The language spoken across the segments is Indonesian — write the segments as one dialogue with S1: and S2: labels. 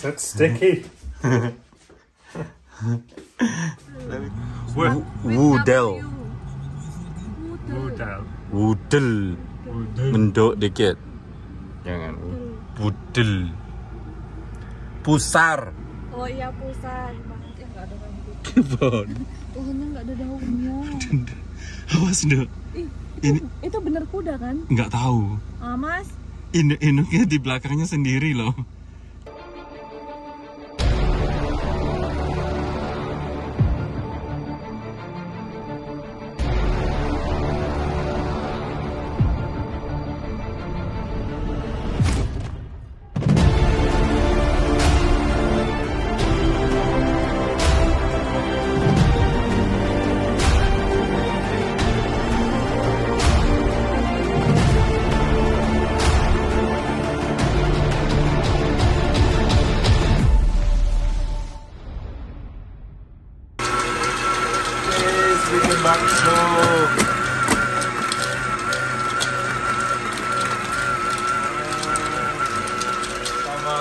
S1: That's sticky.
S2: Wudel.
S1: Udal.
S2: Wudel. Menduk dikit. Jangan. Wudel. Pusar.
S3: Oh iya. Banget ya nggak ada.
S2: Kebon.
S3: Pohonnya nggak ada daunnya.
S2: Awas dok.
S3: Ih,
S2: Ini
S3: Itu bener kuda kan?
S2: nggak tahu.
S3: Ah mas.
S2: Induk-induknya di belakangnya sendiri loh. Bakso. Sama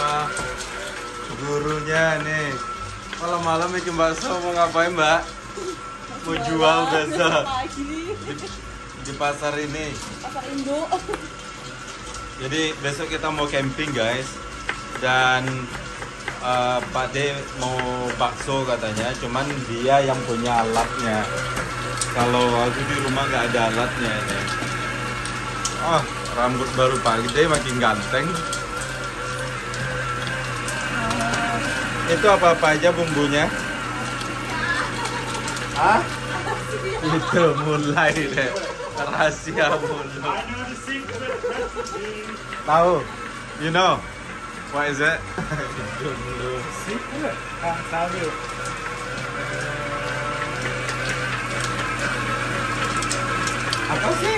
S2: gurunya nih. Malam-malam bikin bakso mau ngapain mbak? Mau jual biasa
S3: Pagi.
S2: di pasar ini.
S3: Pasar Indo.
S2: Jadi besok kita mau camping guys dan eh, Pak D mau bakso katanya, cuman dia yang punya alatnya. Kalau aku di rumah nggak ada alatnya ini. Oh, rambut baru Pak D makin ganteng. Itu apa-apa aja bumbunya? Hah? Itu mulai deh. Rahasia
S1: recipe.
S2: Tahu? You know? What is it? Apa sih?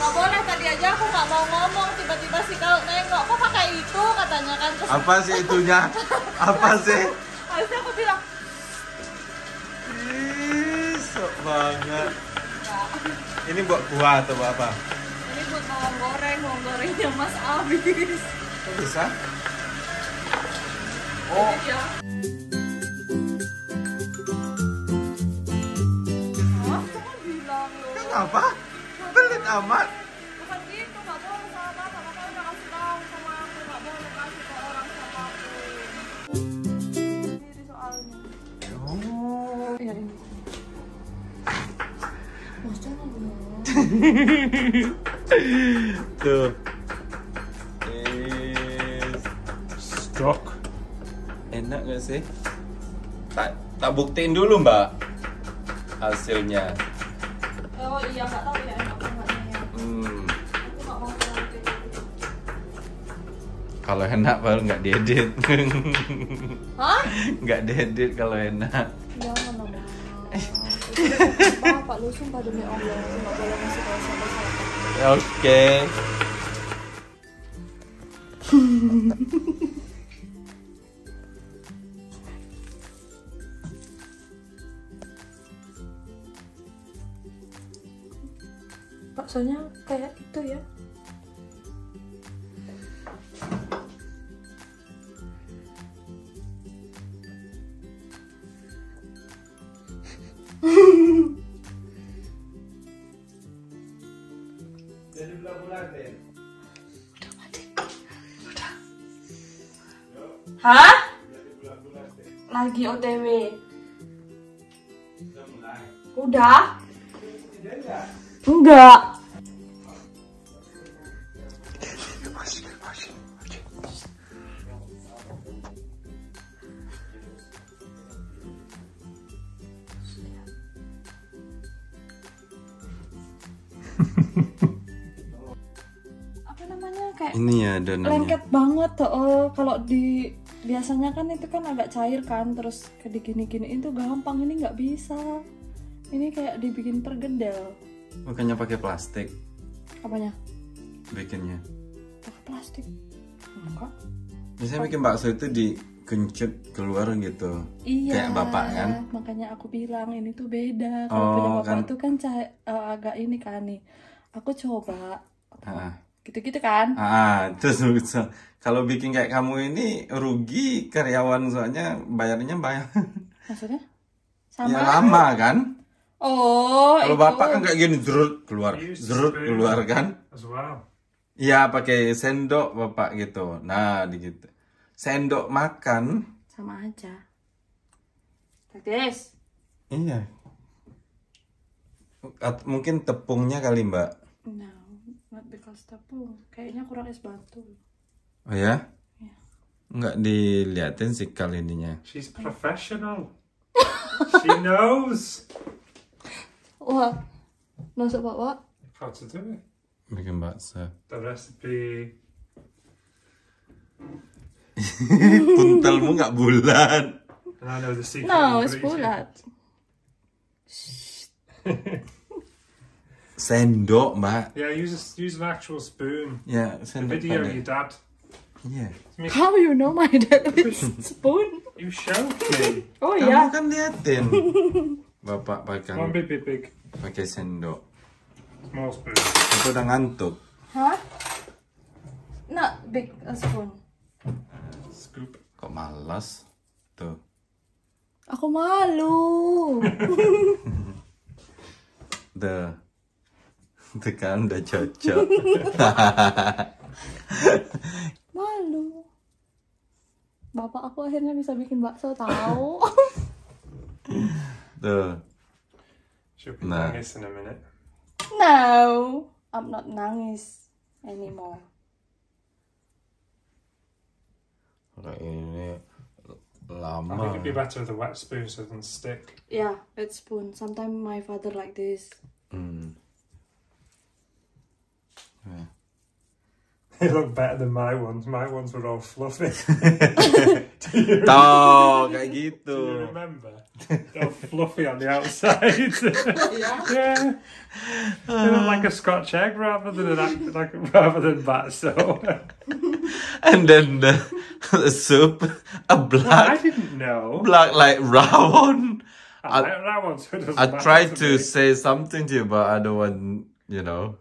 S3: Gak boleh tadi aja aku nggak mau ngomong tiba-tiba si kau nengok kok pakai itu katanya kan terus
S2: Apa sih itunya? Apa sih?
S3: habisnya aku bilang
S2: Ih, sok banget. Ini buat kuah atau buat apa?
S3: ini buat bawang goreng bawang gorengnya mas abis
S2: Kok bisa? Oh,
S3: ya Hah?
S2: Kenapa? Pelit amat.
S3: bukan gitu nggak boleh sama mama udah kasih tahu sama aku nggak boleh kasih ke orang sama aku sendiri soalnya
S2: Oh.
S3: ya ini mas jangan dong
S2: Tuh. Is
S1: Stock.
S2: enak gak sih? Tak tak buktiin dulu mbak hasilnya.
S3: Oh iya nggak tahu ya enak ya
S2: Hmm.
S3: aku nggak mau tahu gitu.
S2: Kalau enak baru nggak diedit.
S3: hah
S2: nggak diedit kalau enak.
S3: jangan mama Bapak lu sumpah demi Allah nggak boleh ngasih tahu siapa-siapa
S2: Oke.
S3: baksonya kayak itu ya.
S2: Jadi bulan-bulan deh.
S3: hah? Lagi OTW
S2: Udah mulai.
S3: udah?
S2: Tidak enggak?
S3: Apa namanya? Kayak
S2: Ini ya adonannya.
S3: lengket banget tuh oh kalau di biasanya kan itu kan agak cair kan terus ke digini-gini itu gampang. Ini nggak bisa. Ini kayak dibikin pergedel
S2: Bukannya pakai plastik.
S3: Apanya?
S2: Bikinnya.
S3: pakai plastik. Enggak.
S2: Biasanya bikin bakso itu dikencut keluar gitu.
S3: iya
S2: Kayak bapak kan?
S3: makanya aku bilang ini tuh beda kalau
S2: Oh,
S3: punya bapak
S2: kan.
S3: itu kan ca- eh, agak ini kan nih aku coba
S2: Ah,
S3: gitu-gitu kan
S2: Ah, terus so- kalau bikin kayak kamu ini rugi karyawan soalnya bayarnya bayar.
S3: maksudnya
S2: ya
S3: sama
S2: lama kan?
S3: oh
S2: Kalau
S3: itu
S2: bapak kan kayak gini zrut keluar, zrut
S1: spoon.
S2: keluar kan? Iya pakai sendok bapak gitu. Nah, di gitu. Sendok makan.
S3: sama aja this
S2: Iya. At- mungkin tepungnya kali mbak.
S3: no not because tepung kayaknya kurang es batu
S2: Oh ya?
S3: Iya.
S2: Nggak diliatin sih kali ininya.
S1: She's professional. she knows
S3: wah masuk bapak
S1: how to do it.
S2: Bikin bakso.
S1: The recipe.
S2: Puntelmu nggak
S1: the secret.
S3: no
S1: ingredient.
S3: bulat
S2: Sendok mbak.
S1: Yeah, use a, use an actual spoon.
S2: Ya,
S1: The
S2: sendok
S1: video
S2: pada.
S1: your dad.
S2: Iya.
S3: how you know my dad with spoon
S1: You showed me.
S3: oh
S2: Kamu
S3: iya
S2: kan liatin. Bapak pakai
S1: One big, big, big.
S2: pakai sendok.
S1: Small spoon.
S2: Itu udah ngantuk.
S3: Hah? Not big a spoon.
S1: Scoop.
S2: Kok malas? Tuh.
S3: Aku malu.
S2: The Itu kan udah cocok.
S3: malu. Bapak aku akhirnya bisa bikin bakso tahu.
S2: Tuh.
S1: She'll be
S2: Nah.
S1: nangis in a minute.
S3: no, I'm not nangis anymore.
S2: Kalau ini
S1: I
S2: lama.
S1: think it'd be better with a wet spoon so it doesn't stick.
S3: Yeah, it's spoon. Sometimes my father like this.
S2: Hmm. Ya.
S1: They look better than my ones. My ones were all fluffy.
S2: Tuh, kayak
S1: Do
S2: gitu.
S1: you remember? They're all fluffy on the outside. yeah. They look like a Scotch egg rather than an act- like rather than batso.
S2: And then the, the soup, a
S1: I
S2: black,
S1: didn't know.
S2: black like rawon.
S1: I, that one doesn't
S2: I tried to
S1: me.
S2: say something to you, but I don't want, you know.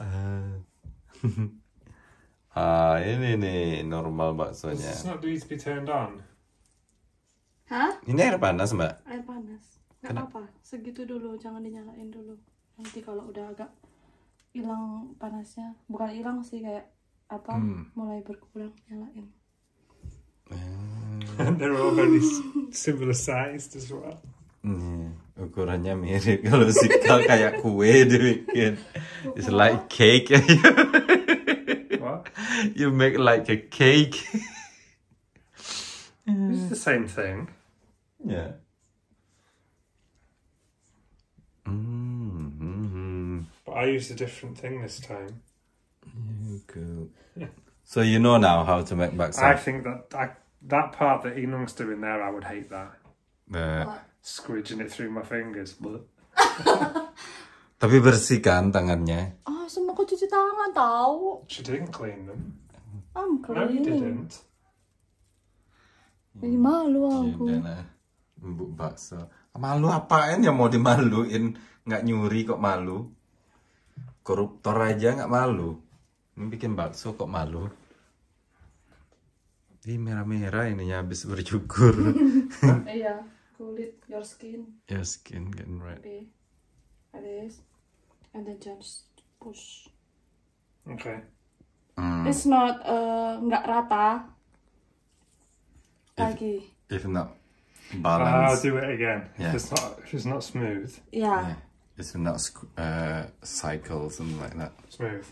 S2: Uh, ah, ini nih normal baksonya.
S1: this not need to be turned on?
S3: Hah?
S2: Ini air panas, Mbak.
S3: Air panas. Gak apa-apa. Segitu dulu, jangan dinyalain dulu. Nanti kalau udah agak hilang panasnya, bukan hilang sih kayak apa,
S2: Hmm.
S3: mulai berkurang nyalain.
S1: And they're all very similar sized as well.
S2: Nih, ukurannya mirip. Kalau sikal kayak kue dibikin. It's like cake.
S1: What?
S2: you make like a cake.
S1: It's the same thing.
S2: Yeah. Mm-hmm.
S1: But I used a different thing this time.
S2: Cool. So you know now how to make bakso.
S1: I think that I, that part that Enung's doing there, I would hate that.
S2: Eh,
S1: Squidging it through my fingers. But
S2: tapi bersihkan tangannya.
S3: Ah, semua aku cuci tangan tahu.
S1: she didn't clean them.
S3: I'm
S1: No, you
S3: clean.
S1: didn't.
S3: Ih, malu aku.
S2: Bubuk bakso. Malu apaan yang mau dimaluin? Nggak nyuri kok malu. Koruptor aja nggak malu. Ini bikin bakso kok malu. Ih merah-merah ininya habis bercukur.
S3: Iya, kulit, your skin,
S2: Your skin getting red.
S3: like this, and then just push.
S1: Okay.
S2: Hmm.
S3: It's not uh, nggak rata. Lagi,
S2: If not
S1: I'll
S2: balance.
S1: do it again.
S2: Yeah.
S1: If it's not, if it's not smooth,
S3: ya.
S2: Yeah. If not uh, cycle something like that.
S1: smooth.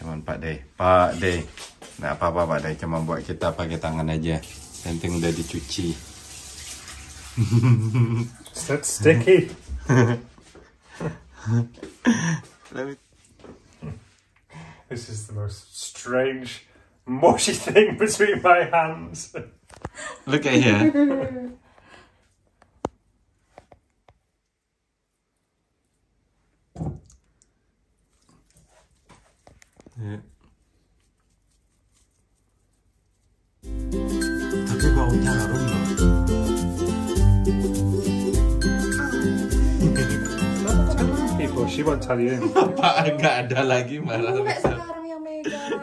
S2: Come on Pak De. Pak De. Nggak apa-apa Pak De. Cuma buat kita pakai tangan aja. Penting udah dicuci.
S1: It's that sticky. This is the most strange, mushy thing between my hands.
S2: Look at here. Ya. Tapi baunya harum loh.
S1: People, she She won't tell you anything.
S2: Pak nggak ada lagi marah.
S3: Boleh sekarang yang megang.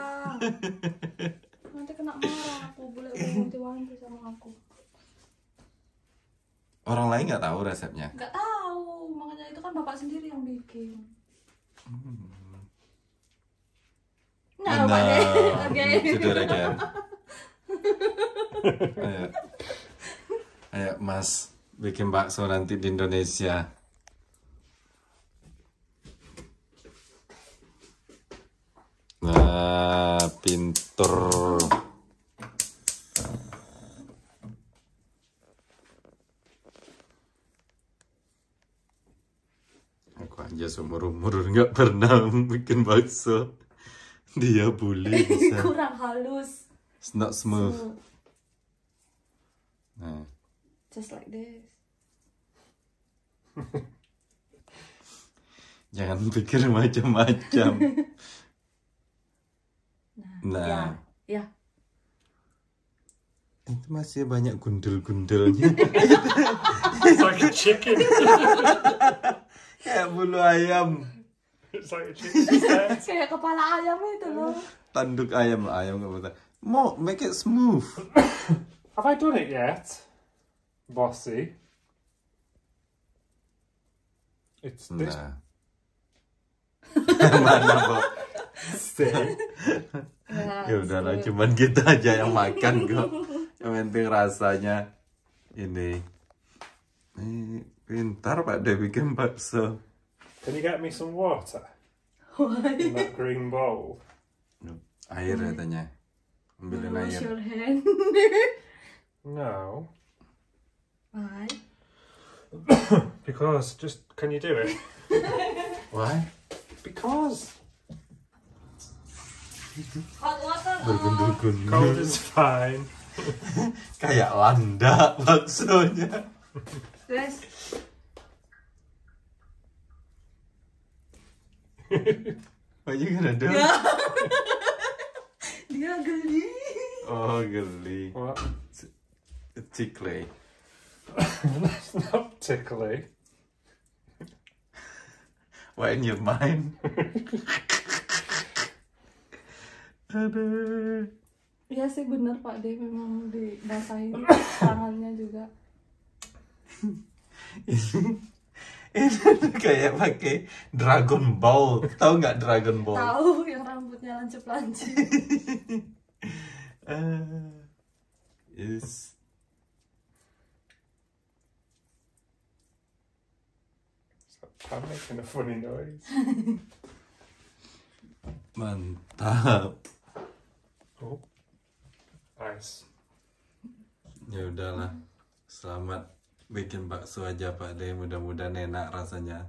S3: Nanti kena marah aku, boleh wanti-wanti sama aku.
S2: Orang lain nggak tahu resepnya.
S3: Nggak tahu, makanya itu kan bapak sendiri yang bikin. Nah. Oke.
S2: Tidur aja. Ayo. Ayo Mas bikin bakso nanti di Indonesia. Nah, pinter. Aku aja seumur umur nggak pernah bikin bakso. Dia bully bisa.
S3: Kurang halus.
S2: It's not smooth. Nah,
S3: Just like this.
S2: jangan pikir macam-macam. Nah,
S3: Ya, ya.
S2: itu masih banyak gundul-gundulnya.
S1: It's like a chicken.
S2: Kayak bulu ayam.
S1: It's like a chicken's head.
S3: Kayak kepala ayam itu loh.
S2: Tanduk ayam lah, ayam nggak betul. Mau make it smooth.
S1: Have I done it yet? Bossy. It's this
S2: Nah. Mana kok?
S1: thing.
S2: Ya udahlah, cuman kita aja yang makan kok. Yang penting rasanya ini. Ini pintar Pak De bikin bakso.
S1: Can you get me some water
S3: Why?
S1: in that green bowl? No.
S2: Air katanya. Ambilin
S3: Wash
S2: air.
S3: your hand.
S1: No.
S3: Why?
S1: Because just can you do it?
S2: Why?
S1: Because
S3: Hot water.
S2: Bergundul-gundul.
S1: cold is fine.
S2: Kayak landak baksonya.
S3: Guys,
S2: What you gonna do?
S3: dia geli.
S2: Oh, geli.
S1: What?
S2: Tickly.
S1: That's not tickly.
S2: What in your mind? Aduh.
S3: Iya sih bener Pak D memang dibasahin tangannya juga.
S2: Ini kayak pakai Dragon Ball. Tahu nggak Dragon Ball?
S3: Tahu yang rambutnya lancip-lancip.
S2: Uh, is
S1: I'm making a funny noise.
S2: mantap.
S1: Oh. Nice.
S2: Ya udahlah. Selamat bikin bakso aja Pak De. Mudah-mudahan enak rasanya.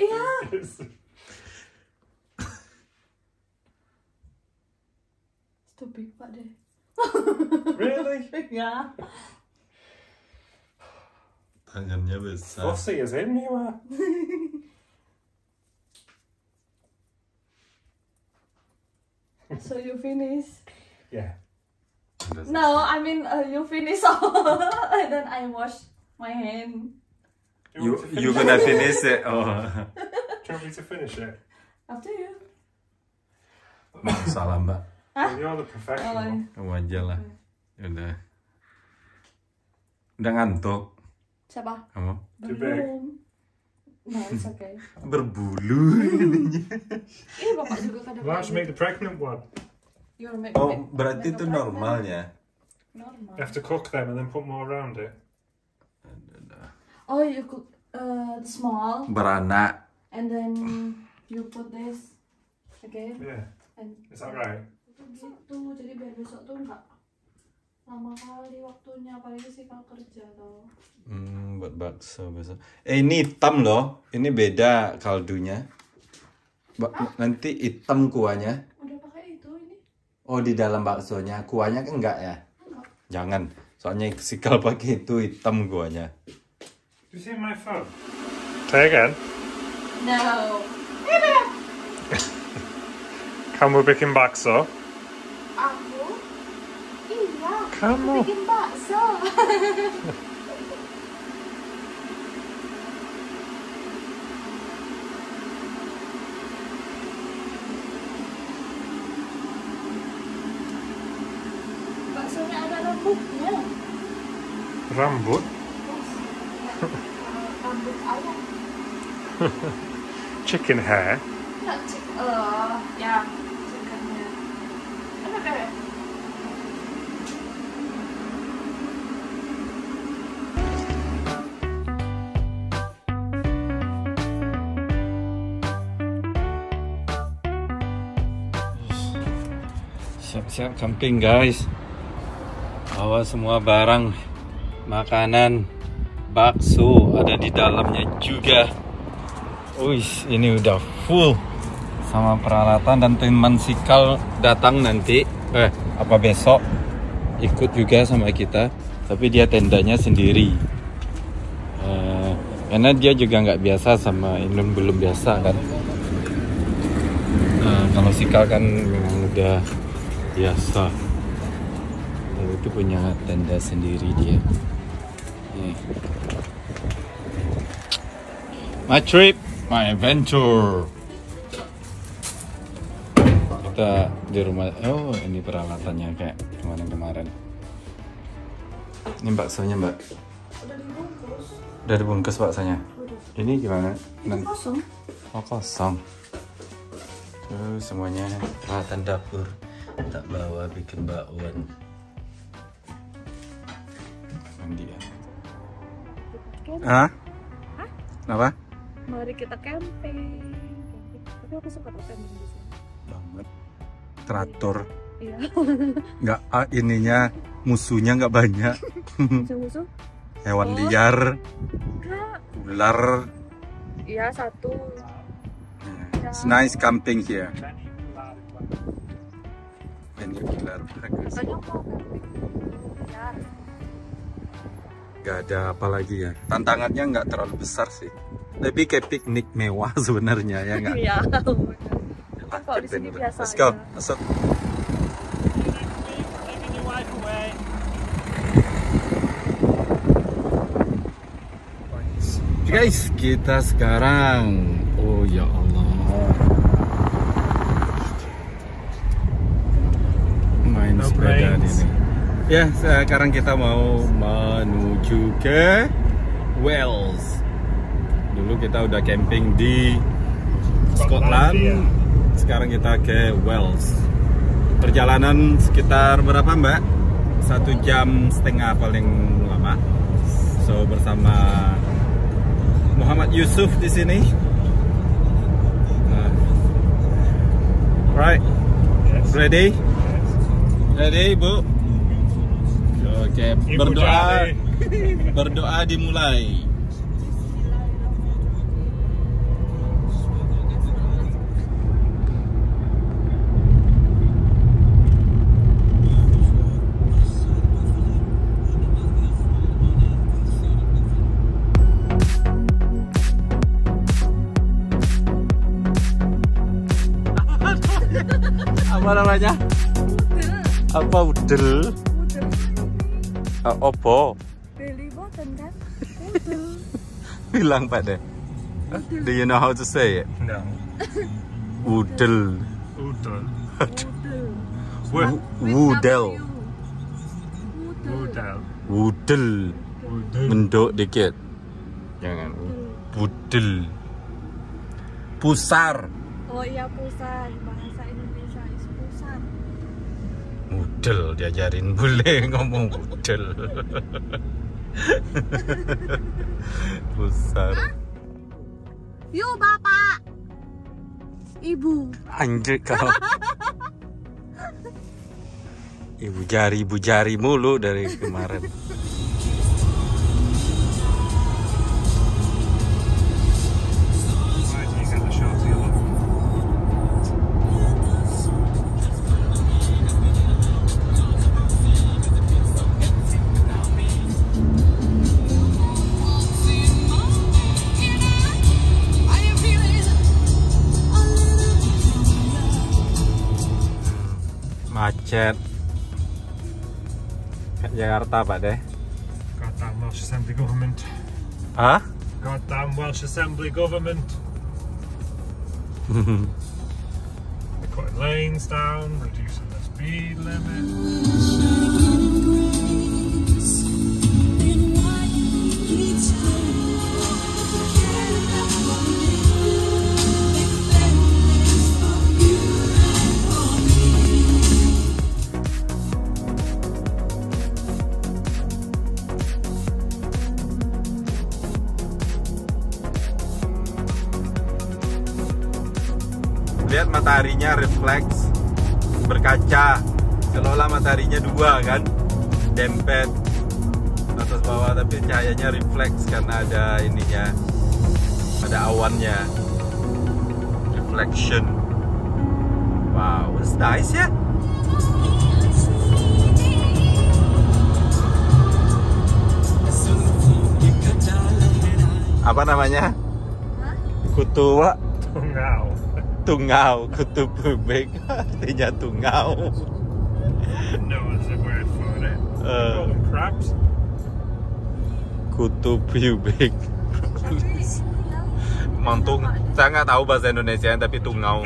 S1: Fingers.
S3: Stupid Pak D.
S1: Really?
S3: Ya.
S2: Tangannya besar.
S1: Is in you are.
S3: So you finish?
S1: Yeah.
S3: No, I mean uh, you finish all and then I wash my hand.
S2: You
S1: to
S2: you gonna finish it? Oh.
S1: Do you want me to finish it?
S3: After you.
S2: Salah Mbak.
S1: Well, you're the professional.
S2: Aja lah. Udah. Udah ngantuk
S3: siapa?
S2: kamu?
S1: Too big.
S3: Belum. No, it's okay.
S2: Berbulu ininya.
S3: Ini bapak juga kadang
S1: Well, I should make the pregnant one.
S3: You're make,
S2: Oh,
S3: make-
S2: berarti
S3: make
S2: itu
S3: a pregnant.
S2: normal.
S1: You have to cook them and then put more around it.
S3: Oh, you cook uh, small
S2: Beranak.
S3: and then you put this again
S1: Yeah.
S3: and
S1: Is that right?
S3: itu gitu jadi biar besok tuh enggak lama kali waktunya apalagi sih kalau kerja tuh
S2: Hmm, buat bakso besok. Eh ini hitam loh. Ini beda kaldunya. Ba- nanti hitam kuahnya.
S3: udah pakai itu ini
S2: Oh di dalam baksonya. Kuahnya kan enggak ya?
S3: enggak
S2: Jangan. Soalnya sikal pakai itu hitam kuahnya.
S1: Do you see my phone? Say again.
S3: no
S1: Kamu bikin bakso?
S3: aku iya
S1: Kamu.
S3: bikin bakso
S1: Rambut.
S3: rambut ayam
S1: Chicken hair.
S3: nggak cik eh ya chickennya ada kayak
S2: Siap-siap camping guys. Bawa semua barang makanan bakso ada di dalamnya juga. Wih, ini udah full sama peralatan dan teman Sikal datang nanti. Eh apa besok? Ikut juga sama kita tapi dia tendanya sendiri. Eh, karena dia juga nggak biasa sama Inun belum biasa kan. Eh, kalau Sikal kan memang udah biasa itu punya tenda sendiri dia. Nih. My trip, my adventure. Kita di rumah oh ini peralatannya kayak kemarin-kemarin. Ini baksonya mbak.
S3: Udah dibungkus.
S2: Udah dibungkus baksonya?
S3: Udah.
S2: Ini gimana? Nan-
S3: kosong.
S2: Oh kosong. Tuh semuanya. Peralatan dapur. Tak bawa bikin bakwan mandi ya
S3: Camping.
S2: Hah? Kenapa?
S3: mari kita camping tapi aku suka tuh camping di sini
S2: Banget. Teratur.
S3: iya
S2: Nggak ah, ininya musuhnya nggak banyak.
S3: musuh-musuh
S2: Hewan
S3: Oh.
S2: liar,
S3: enggak
S2: ular.
S3: iya satu
S2: It's nice camping here. Banyak ular bagus.
S3: katanya mau camping ya
S2: Gak ada apa lagi ya. Tantangannya nggak terlalu besar sih. Lebih kayak piknik mewah sebenarnya ya nggak.
S3: iya kalau di sini biasa
S2: Let's go. Masuk. Guys, kita sekarang Oh ya Allah Main
S1: No
S2: sepeda di
S1: brains.
S2: sini Ya, sekarang kita mau menuju ke Wales Dulu kita udah camping di Scotland Sekarang kita ke Wales Perjalanan sekitar berapa mbak? Satu jam setengah paling lama So bersama Muhammad Yusuf di sini. Nah. Right, ready? Ready, Bu? Oke, berdoa, berdoa dimulai. Apa namanya? Apa udel?
S3: Udel
S2: Ah, opo?
S3: belly button kan udel
S2: Bilang Pak deh. Do you know how to say it?
S1: No.
S2: Udel.
S1: Udel.
S3: udel
S2: Wudel.
S3: udel
S1: Udel.
S2: Wudel.
S1: Udel.
S2: Menduk dikit. Jangan. Wudel. Pusar.
S3: oh iya is pusat
S2: Udel diajarin bule ngomong udel. Pusar.
S3: yuk bapak ibu
S2: Anjir kau. Ibu jari, ibu jari mulu dari kemarin. Macet. Kayak Jakarta Pak deh.
S1: Goddamn Welsh Assembly Government.
S2: Hah?
S1: Goddamn Welsh Assembly Government. They're cutting lanes down, reducing the speed limit.
S2: Mataharinya refleks berkaca seolah mataharinya dua kan? Dempet atas bawah tapi cahayanya refleks karena ada ininya ada awannya. Reflection. Wow it's nice ya? Apa namanya? Kutua
S1: Tungau.
S2: Tungau kutu bebek artinya tungau
S1: No, there's a word for it.
S2: Uh.
S1: Call them crabs.
S2: kutu bebek mantung saya nggak tahu bahasa Indonesia tapi tungau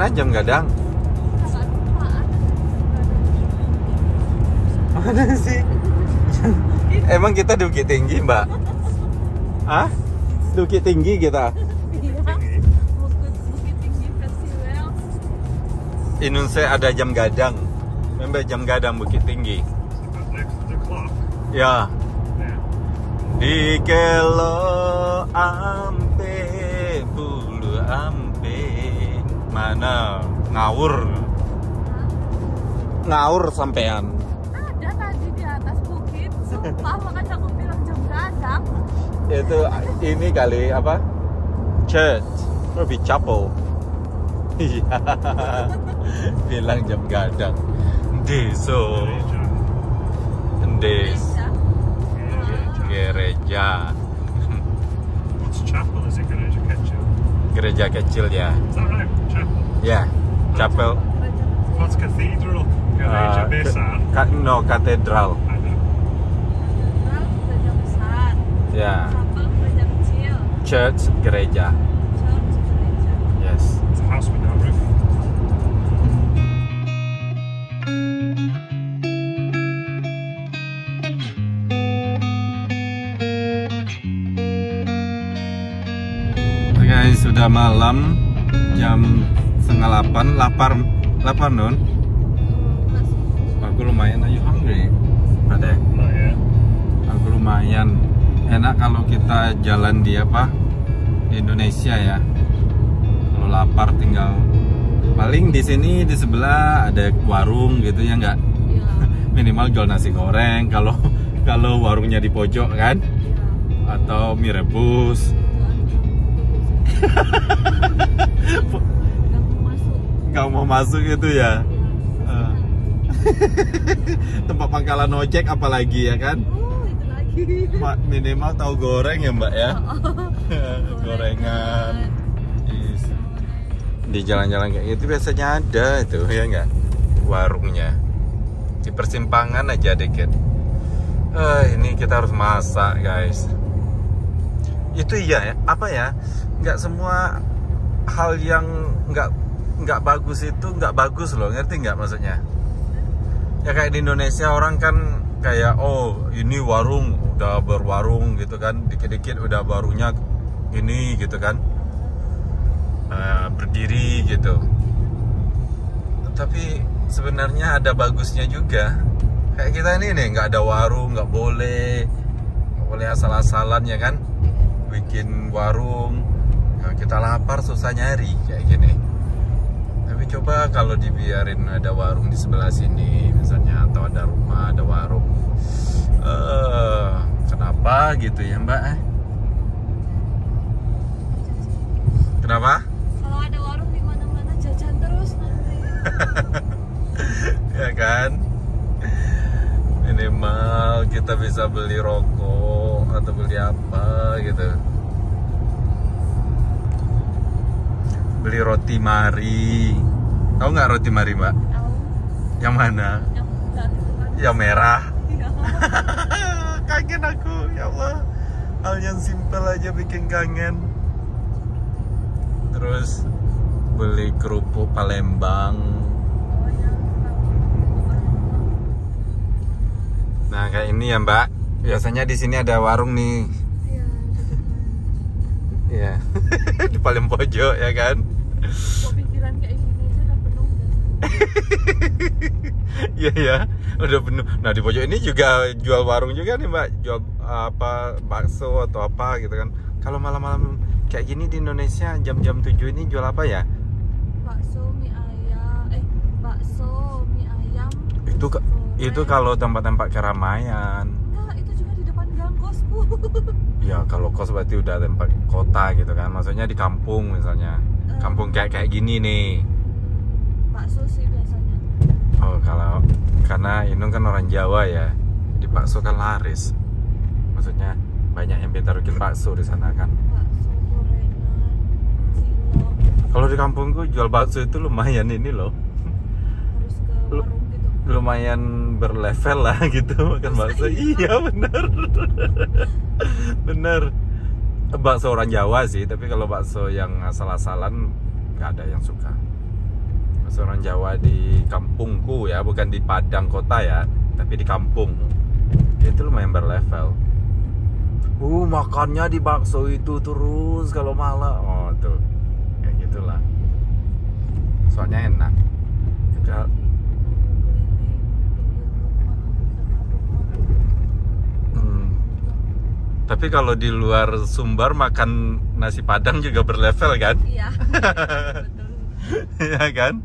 S2: mana jam gadang? Mana sih? Emang kita di Bukit Tinggi mbak? Hah? Di Bukit Tinggi kita Indonesia ada jam gadang. Memang jam gadang Bukit Tinggi. Ya. Di kelo ampe mana ngawur. Ngawur sampean.
S3: Ada tadi di atas bukit sumpah makanya aku bilang jam gadang
S2: itu ini kali apa? Church. Lebih chapel iya. Bilang jam gadang. Deso des
S3: Gereja.
S2: gereja.
S1: What's chapel? Is it Gereja Kecil?
S2: gereja kecil ya
S1: Right? Chapel.
S2: ya.
S1: What's cathedral? Gereja
S2: Uh,
S1: Besar.
S2: ka- no katedral
S1: I know.
S3: Katedral gereja besar
S2: ya
S3: chapel gereja kecil
S2: church gereja
S3: church gereja
S2: yes
S1: It's a house with no roof.
S2: Oke guys sudah malam jam setengah delapan lapar lapar non aku lumayan are you hungry
S1: Not yet.
S2: aku lumayan. Enak kalau kita jalan di apa? Di Indonesia ya. Kalau lapar tinggal paling di sini di sebelah ada warung gitu ya nggak?
S3: Iya.
S2: Minimal jual nasi goreng kalau kalau warungnya di pojok kan?
S3: Iya.
S2: Atau mie rebus.
S3: Masuk
S2: nggak mau masuk itu ya? Eh. tempat pangkalan ojek apalagi ya kan?
S3: Oh itu lagi.
S2: Ma- minimal tahu goreng ya mbak ya? Gorengan. Is. di jalan-jalan kayak gitu biasanya ada itu ya nggak? Warungnya. Di persimpangan aja dikit. Eh ini kita harus masak guys. Itu iya ya apa ya? Nggak semua hal yang nggak nggak bagus itu nggak bagus loh ngerti nggak maksudnya? Ya kayak di Indonesia orang kan kayak oh ini warung udah berwarung gitu kan dikit-dikit udah warungnya ini gitu kan. Eh, berdiri gitu. Tapi sebenarnya ada bagusnya juga. Kayak kita ini nih nggak ada warung nggak boleh nggak boleh asal-asalan ya kan? Bikin warung Nah, kita lapar susah nyari kayak gini tapi coba kalau dibiarin ada warung di sebelah sini misalnya atau ada rumah ada warung eh kenapa gitu ya mbak eh? kenapa?
S3: Kalau ada warung di mana-mana jajan terus nanti.
S2: Ya kan? Minimal kita bisa beli rokok atau beli apa gitu beli roti mari. Tahu nggak roti mari mbak?
S3: Tahu
S2: Yang mana?
S3: yang?
S2: Yang merah.
S3: Iya.
S2: kangen aku, ya Allah. Hal yang simpel aja bikin kangen. Terus beli kerupuk Palembang.
S3: Oh, ya.
S2: Nah kayak ini ya mbak. Biasanya di sini ada warung nih.
S3: Iya, di.
S2: Iya. paling pojok ya kan.
S3: Kok pikiran kayak gini aja udah penuh
S2: Iya ya, udah penuh. Nah di pojok ini juga jual warung juga nih mbak, jual apa bakso atau apa gitu kan. Kalau malam-malam kayak gini di Indonesia jam-jam 7 ini jual apa ya?
S3: bakso mie ayam eh bakso mie ayam
S2: Itu
S3: goreng.
S2: itu kalau tempat-tempat keramaian.
S3: Enggak, itu juga di depan gang kosku
S2: Ya kalau kos berarti udah tempat kota gitu kan. Maksudnya di kampung misalnya. Kampung kayak kayak gini nih.
S3: bakso sih biasanya
S2: Oh kalau karena Inung kan orang Jawa ya, di bakso kan laris. Maksudnya banyak yang pintar bikin bakso di sana kan.
S3: bakso gorengan cilok
S2: Kalau di kampungku jual bakso itu lumayan ini loh,
S3: harus ke warung
S2: lumayan berlevel lah gitu makan bakso. Iya bener, bener. Bakso orang Jawa sih, tapi kalau bakso yang asal-asalan nggak ada yang suka. Bakso orang Jawa di kampungku ya, bukan di Padang kota ya, tapi di kampung. Itu lumayan berlevel. Uh, makannya di bakso itu terus kalau malam. Oh, tuh. Kayak gitulah. Soalnya enak. Juga Tapi kalau di luar Sumbar makan nasi Padang juga berlevel kan?
S3: iya betul
S2: ya kan?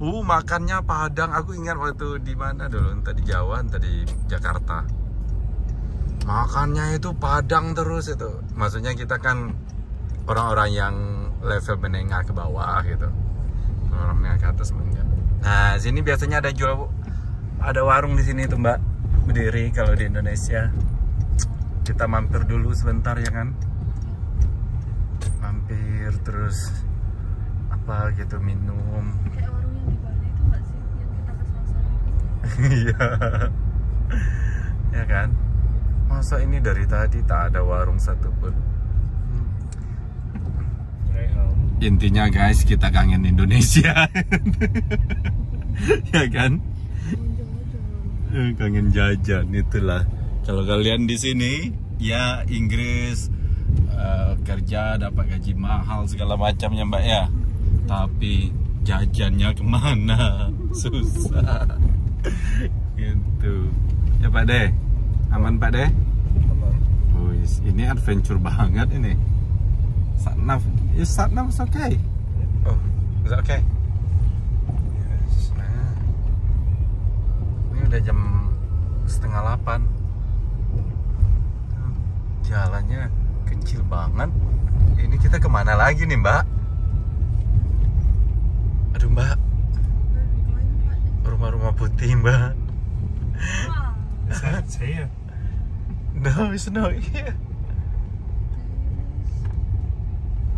S2: Uh, makannya Padang. Aku ingat waktu di mana dulu, entah di Jawa, entah di Jakarta. Makannya itu Padang terus itu. Maksudnya kita kan orang-orang yang level menengah ke bawah gitu. Orang menengah ke atas enggak. Nah, sini biasanya ada jual ada warung di sini tuh, Mbak. Berdiri kalau di Indonesia. Kita mampir dulu sebentar ya kan? Mampir terus apa gitu minum.
S3: kayak warung yang di Bali itu nggak sih yang kita ke Selasar
S2: Iya. ya kan? Masa ini dari tadi tak ada warung satupun. Intinya guys, kita kangen Indonesia. ya kan? Kangen jajan itulah. Kalau kalian di sini ya Inggris eh, kerja dapat gaji mahal segala macamnya Mbak ya. Tapi jajannya ke mana? Susah. gitu. Ya Pak De. Aman Pak De? Wis, ini adventure banget ini. Satnav, is Satnav is okay? Oh, is that okay? Yes. Nah, ini udah jam setengah delapan. Jalannya kecil banget. Ini kita ke mana lagi nih Mbak? Aduh Mbak, rumah-rumah putih Mbak.
S1: Here.
S2: No, it's not here.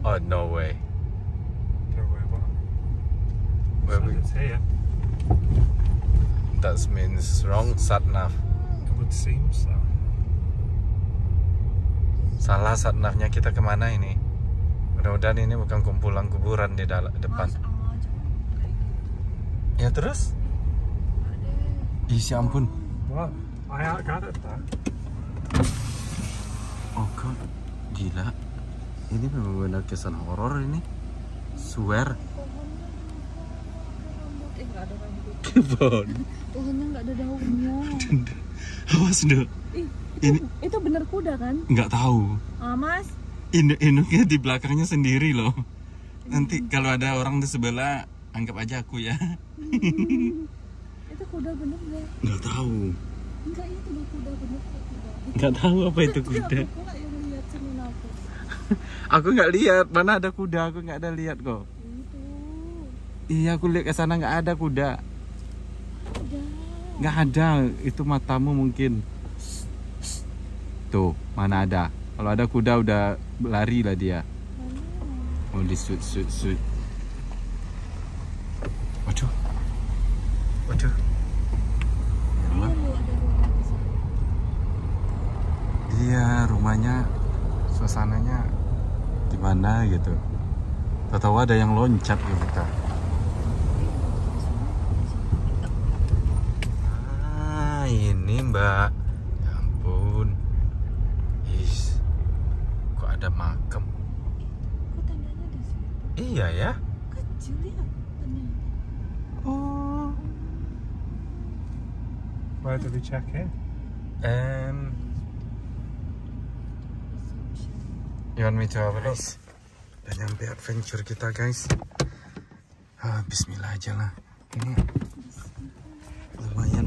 S2: Oh no way.
S1: Where
S2: we, that means wrong sat nav.
S1: It would seem so.
S2: Salah sat navnya kita ke mana ini? Mudah-mudahan ini bukan kumpulan kuburan di dalam depan.
S3: Gitu
S2: Ya terus?
S3: Ada.
S2: Ih, si ampun. Oh god, gila. Ini memang benar kesan horor ini. Swear.
S3: Pohonnya nggak ada rambut
S2: Kebon.
S3: pohonnya nggak ada daunnya
S2: Awas deh.
S3: ih
S2: Ini
S3: itu bener kuda kan
S2: nggak tahu.
S3: ah mas
S2: Induk induknya di belakangnya sendiri loh. Nanti kalau ada orang di sebelah, anggap aja aku ya.
S3: itu kuda bener nggak
S2: Nggak tahu.
S3: enggak itu kuda bener
S2: Nggak tahu apa itu kuda.
S3: Aku
S2: nggak lihat. Mana ada kuda? Aku nggak ada lihat kok.
S3: itu
S2: Iya, aku lihat ke sana nggak ada kuda nggak ada itu matamu mungkin. Tuh mana ada? Kalau ada kuda udah lari lah dia. Oh di sud sud sud waduh. Waduh. Iya rumahnya suasananya gimana gitu. Tahu ada yang loncat gitu. Ini mbak. Ya ampun. Is kok ada makam
S3: Kok tandanya di situ?
S2: iya ya.
S3: Kecil ya
S2: oh.
S1: Where do we check in?
S2: um You want me to have a look? Udah nyampe adventure kita guys. Ah, Bismillah aja lah. Ini lumayan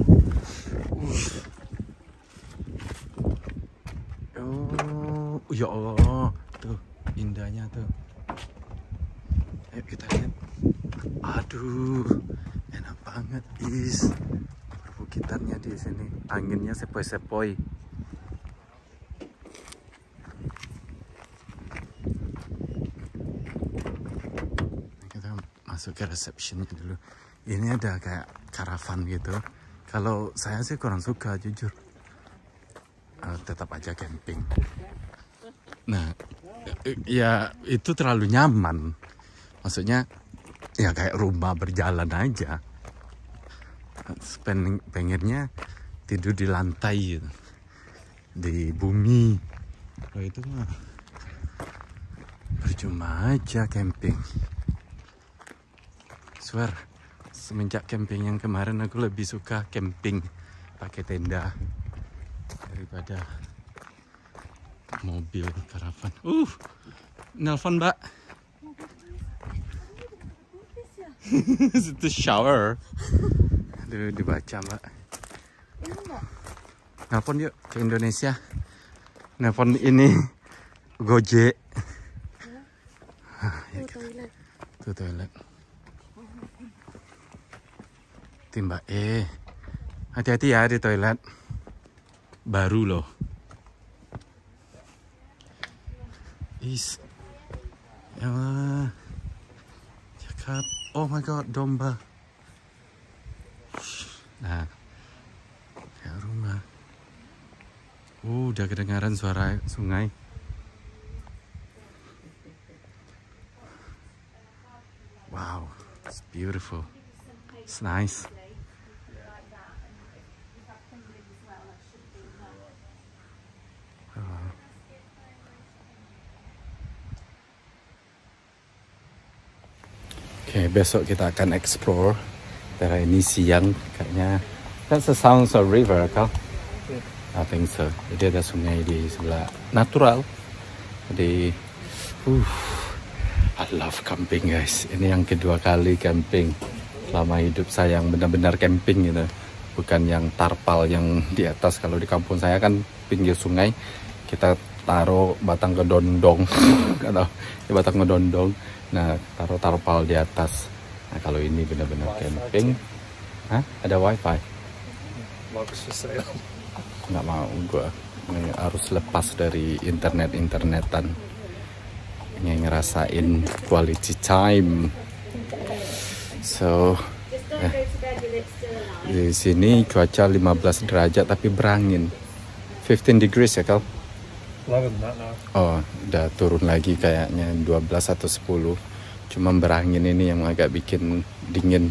S2: uh. Oh ya Allah. Tuh indahnya tuh. Ayo kita lihat. Aduh Enak banget is. Perbukitannya di sini. Anginnya sepoi-sepoi. Kita masuk ke receptionnya dulu. Ini ada kayak karavan gitu. Kalau saya sih kurang suka jujur. Eh, tetap aja camping nah ya itu terlalu nyaman. Maksudnya ya kayak rumah berjalan aja. Pengen pengennya tidur di lantai di bumi. Kalau itu mah percuma aja camping. Swear semenjak camping yang kemarin aku lebih suka camping pakai tenda daripada mobil karavan uh nelpon mbak itu shower Aduh, dibaca mbak nelpon yuk ke Indonesia nelpon ini Gojek
S3: Oh, toilet.
S2: Tuh toilet. Timba eh. Hati-hati ya di toilet. Baru loh. Is. Ya. Allah. Cakap. Oh my god, domba. Nah. Kayak rumah. Uh, udah kedengaran suara sungai. Wow, it's beautiful. It's nice. Oke, besok kita akan explore daerah ini siang kayaknya. That's the sounds of river, kal? I think so. Jadi ada sungai di sebelah natural. Jadi, uh, I love camping guys. Ini yang kedua kali camping selama hidup saya yang benar-benar camping gitu. Bukan yang tarpal yang di atas. Kalau di kampung saya kan pinggir sungai kita taruh batang kedondong atau ya, batang kedondong. Nah taruh tarpal di atas. Nah kalau ini benar-benar camping. Hah? Ada wifi?
S1: Sale.
S2: Nggak mau gua. Ini harus lepas dari internet-internetan yang ngerasain quality time. So, eh, di sini cuaca 15 derajat tapi berangin. 15 degrees ya kal?
S1: Lower than that now.
S2: Oh, udah turun lagi kayaknya 12 atau 10. Cuma berangin ini yang agak bikin dingin.